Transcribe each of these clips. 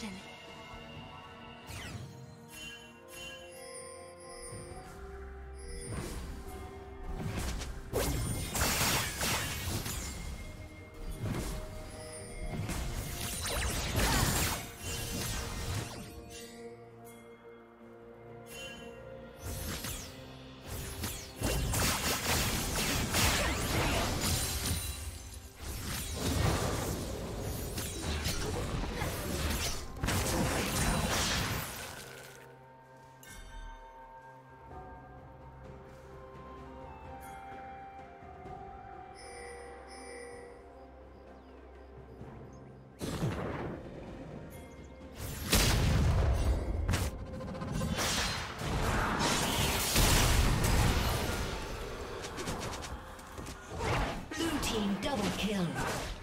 Shen. Destruction. kill.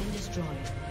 been destroyed.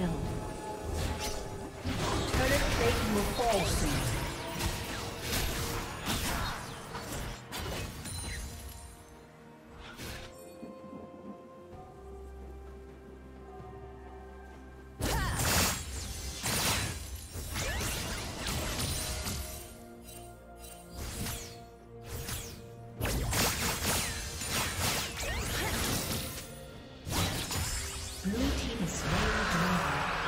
Hill. Turret plate will fall soon. Blue slain the dragon.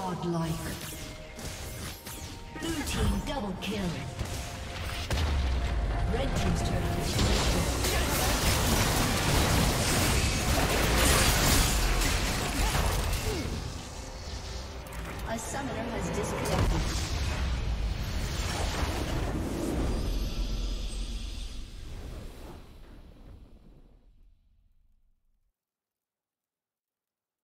Godlike. Blue team double kill. Red team's turret is destroyed. A summoner has disconnected.